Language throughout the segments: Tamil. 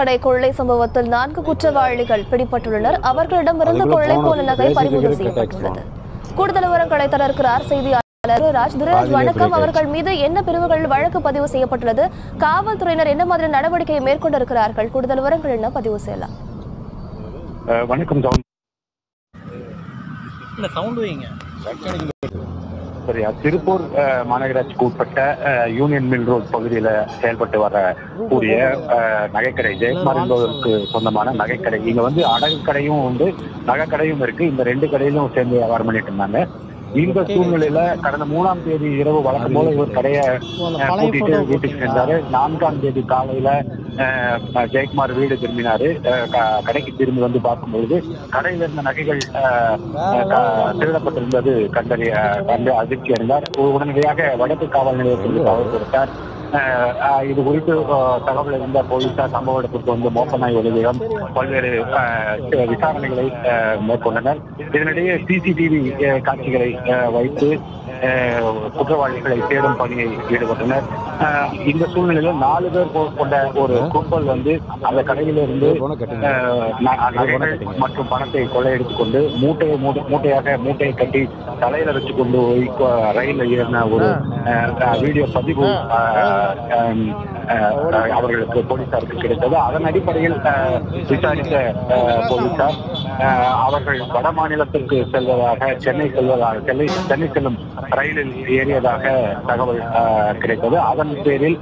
நகைக்கடை கொள்ளை சம்பவத்தில் நான்கு குற்றவாளிகள் பிடிபட்டுள்ளனர். அவர்களிடமிருந்து கொள்ளை போன போன நகை பறிமுதல் செய்யப்பட்டுள்ளது. கூடுதல் விவரங்களை தர இருக்கிறார் செய்தியாளர் ராஜ். துரைராஜ் வணக்கம். அவர்கள் மீது என்ன பிரிவுகளில் வழக்கு பதிவு செய்யப்பட்டுள்ளது? காவல்துறையினர் என்ன மாதிரி நடவடிக்கையை மேற்கொண்டிருக்கிறார்கள்? கூடுதல் விவரங்கள் என்ன? பதிவு செய்யலாம். வணக்கம் சவுண்ட். வைங்க. சரியா? திருப்பூர் மாநகராட்சிக்கு உட்பட்ட யூனியன் மில் ரோட் பகுதியில செயல்பட்டு வர கூடிய நகைக்கடை ஜெயக்குமார் என்பவருக்கு சொந்தமான நகைக்கடை. இங்க வந்து அடகு கடையும் உண்டு நகைக்கடையும் இருக்கு. இந்த ரெண்டு கடையிலும் சேர்ந்து வியாபாரம் பண்ணிட்டு இருந்தாங்க. இந்த சூழ்நிலையில கடந்த மூணாம் தேதி இரவு வழக்கம் போல இவர் கடையை அஹ், பூட்டிட்டு வீட்டுக்கு சென்றாரு. நான்காம் தேதி காலையில அஹ், ஜெயக்குமார் வீடு திரும்பினாரு. கடைக்கு திரும்பி வந்து பார்க்கும்பொழுது கடையில் இருந்த நகைகள் திருடப்பட்டிருந்தது கண்டறிய கண்டு அதிர்ச்சி அடைந்தார். உடனடியாக வடக்கு காவல் நிலையத்திற்கு தகவல் கொடுத்தார். இது குறித்து தகவல் இருந்த போலீசார் சம்பவ இடத்திற்கு வந்து மோப்பநாய் உதவியிடம் பல்வேறு விசாரணைகளை மேற்கொண்டனர். இதனிடையே சிசிடிவி காட்சிகளை வைத்து குற்றவாளிகளை தேடும் பணியை ஈடுபட்டனர். இந்த சூழ்நிலையில் நாலு பேர் கொண்ட ஒரு கும்பல் வந்து அந்த கடையிலிருந்து மற்றும் பணத்தை கொள்ளையடித்துக் கொண்டு மூட்டையை மூட்டை மூட்டையாக மூட்டையை கட்டி தலையில வச்சு கொண்டு ரயில்ல ஏறின ஒரு வீடியோ பதிவு அவர்களுக்கு போலீசாருக்கு கிடைத்தது. அதன் அடிப்படையில் விசாரித்த போலீசார் அவர்கள் வட மாநிலத்திற்கு செல்வதாக சென்னை செல்வதாக சென்னை சென்னை செல்லும் ரயிலில் ஏறியதாக தகவல் கிடைத்தது. அதன் பேரில்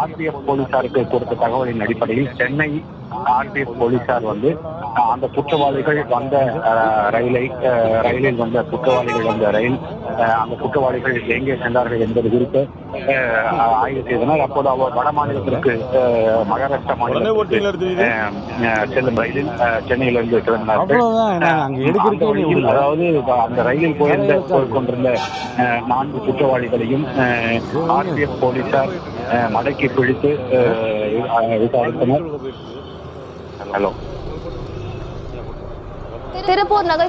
ஆர்பிஎஃப் போலீசாருக்கு கொடுத்த தகவலின் அடிப்படையில் சென்னை ஆர்பிஎஃப் போலீசார் வந்து அந்த குற்றவாளிகள் வந்த ரயிலை ரயிலில் வந்த குற்றவாளிகள் வந்த ரயில் அந்த குற்றவாளிகள் எங்கே சென்றார்கள் என்பது குறித்து ஆய்வு செய்தனர். அப்போது அவர் வட மாநிலத்திற்கு மகாராஷ்டிரா மாநிலத்திற்கு அஹ், செல்லும் ரயிலில் சென்னையிலிருந்து கிளம்பினார்கள். அதாவது அந்த ரயிலில் போயிருந்த போய் கொண்டிருந்த நான்கு குற்றவாளிகளையும் ஆர்பிஎஃப் போலீசார் மடக்கி பிடித்து விசாரித்தனர். ஹலோ. திருப்பூர் நகை